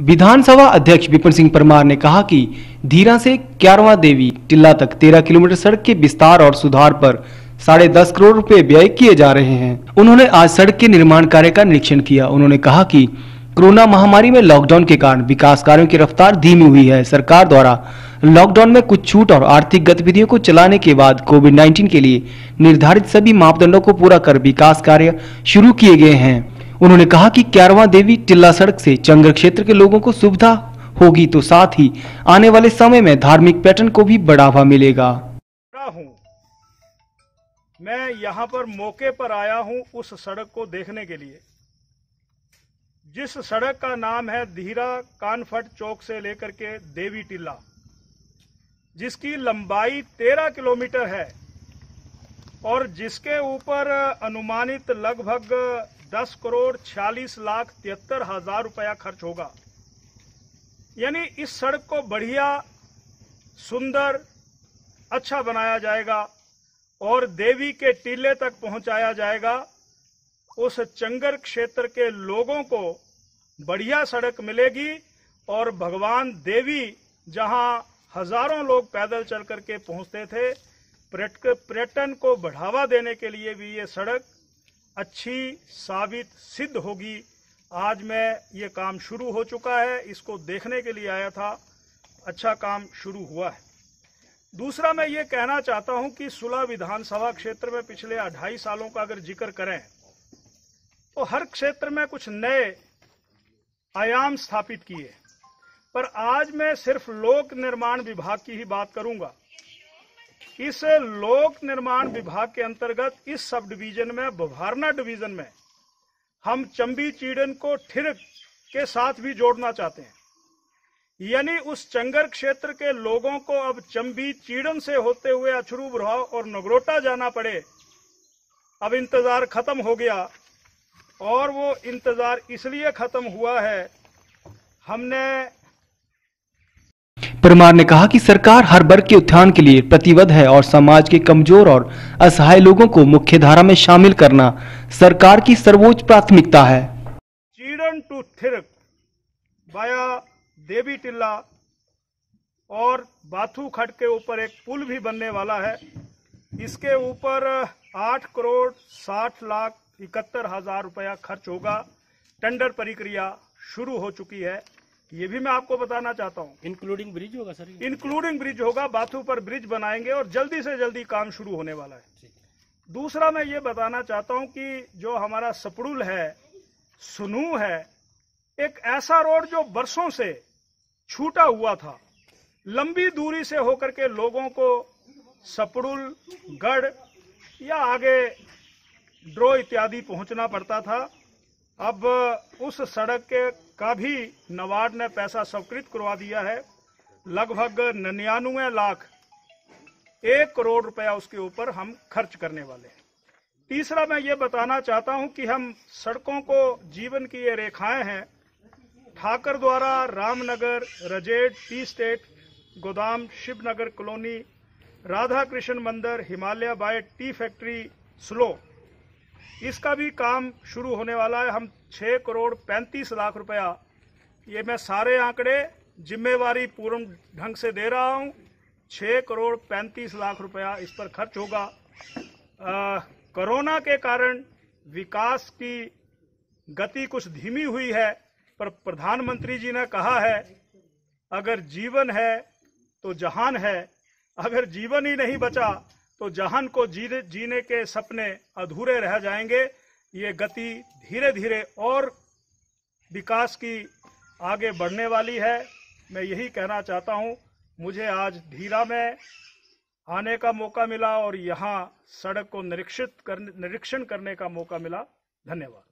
विधानसभा अध्यक्ष विपिन सिंह परमार ने कहा कि धीरा से क्यारवा देवी टिल्ला तक 13 किलोमीटर सड़क के विस्तार और सुधार पर साढ़े दस करोड़ रुपए व्यय किए जा रहे हैं। उन्होंने आज सड़क के निर्माण कार्य का निरीक्षण किया। उन्होंने कहा कि कोरोना महामारी में लॉकडाउन के कारण विकास कार्यों की रफ्तार धीमी हुई है। सरकार द्वारा लॉकडाउन में कुछ छूट और आर्थिक गतिविधियों को चलाने के बाद कोविड 19 के लिए निर्धारित सभी मापदंडों को पूरा कर विकास कार्य शुरू किए गए हैं। उन्होंने कहा कि क्यारवा देवी टिल्ला सड़क से चंगर क्षेत्र के लोगों को सुविधा होगी तो साथ ही आने वाले समय में धार्मिक पर्यटन को भी बढ़ावा मिलेगा। मैं यहाँ पर मौके पर आया हूँ उस सड़क को देखने के लिए। जिस सड़क का नाम है धीरा कानफट चौक से लेकर के देवी टिल्ला, जिसकी लंबाई तेरह किलोमीटर है और जिसके ऊपर अनुमानित लगभग दस करोड़ छियालीस लाख तिहत्तर हज़ार रुपया खर्च होगा। यानी इस सड़क को बढ़िया, सुंदर अच्छा बनाया जाएगा और देवी के टीले तक पहुँचाया जाएगा। उस चंगर क्षेत्र के लोगों को बढ़िया सड़क मिलेगी और भगवान देवी जहाँ हज़ारों लोग पैदल चल करके पहुँचते थे पर्यटन को बढ़ावा देने के लिए भी ये सड़क अच्छी साबित सिद्ध होगी। आज मैं ये काम शुरू हो चुका है। इसको देखने के लिए आया था। अच्छा काम शुरू हुआ है। दूसरा मैं ये कहना चाहता हूँ कि सुलह विधानसभा क्षेत्र में पिछले अढ़ाई सालों का अगर ज़िक्र करें तो हर क्षेत्र में कुछ नए आयाम स्थापित किए। पर आज मैं सिर्फ़ लोक निर्माण विभाग की ही बात करूँगा। इस लोक निर्माण विभाग के अंतर्गत इस सब डिवीज़न में, बभारना डिवीज़न में हम चंबी चीड़न को ठिरक के साथ भी जोड़ना चाहते हैं। यानी उस चंगर क्षेत्र के लोगों को अब चंबी चीड़न से होते हुए अछरू बुढ़ाव और नगरोटा जाना पड़े। अब इंतज़ार खत्म हो गया और वो इंतज़ार इसलिए खत्म हुआ है, हमने परमार ने कहा कि सरकार हर वर्ग के उत्थान के लिए प्रतिबद्ध है और समाज के कमज़ोर और असहाय लोगों को मुख्य धारा में शामिल करना सरकार की सर्वोच्च प्राथमिकता है। चीड़न टू बाया देवी टिल्ला और बाथू खट के ऊपर एक पुल भी बनने वाला है। इसके ऊपर आठ करोड़ साठ लाख इकहत्तर हज़ार रुपया खर्च होगा। टेंडर प्रक्रिया शुरू हो चुकी है। ये भी मैं आपको बताना चाहता हूँ। इंक्लूडिंग ब्रिज होगा सर इंक्लूडिंग ब्रिज होगा बाथू पर ब्रिज बनाएँगे और जल्दी से जल्दी काम शुरू होने वाला है। दूसरा मैं ये बताना चाहता हूँ कि जो हमारा सपड़ुल है सुनू है एक ऐसा रोड जो बरसों से छूटा हुआ था लंबी दूरी से होकर के लोगों को सपड़ुल गढ़ या आगे ड्रो इत्यादि पहुँचना पड़ता था। अब उस सड़क के का भी नबार्ड ने पैसा स्वीकृत करवा दिया है। लगभग निन्यानवे लाख, एक करोड़ रुपया उसके ऊपर हम खर्च करने वाले हैं। तीसरा मैं ये बताना चाहता हूँ कि हम सड़कों को जीवन की ये रेखाएँ हैं। ठाकर द्वारा रामनगर, रजेड, टी स्टेट, गोदाम, शिवनगर कॉलोनी राधा कृष्ण मंदिर, Himalaya bye tea factory, slow. इसका भी काम शुरू होने वाला है। हम छह करोड़ पैंतीस लाख रुपया ये मैं सारे आंकड़े जिम्मेवारी पूर्ण ढंग से दे रहा हूँ। छह करोड़ पैंतीस लाख रुपया इस पर खर्च होगा। कोरोना के कारण विकास की गति कुछ धीमी हुई है, पर प्रधानमंत्री जी ने कहा है, अगर जीवन है तो जहान है, अगर जीवन ही नहीं बचा तो जहान को जीने के सपने अधूरे रह जाएँगे। ये गति धीरे धीरे और विकास की आगे बढ़ने वाली है। मैं यही कहना चाहता हूँ, मुझे आज धीरा में आने का मौका मिला और यहाँ सड़क को निरीक्षित कर, निरीक्षण करने का मौका मिला। धन्यवाद।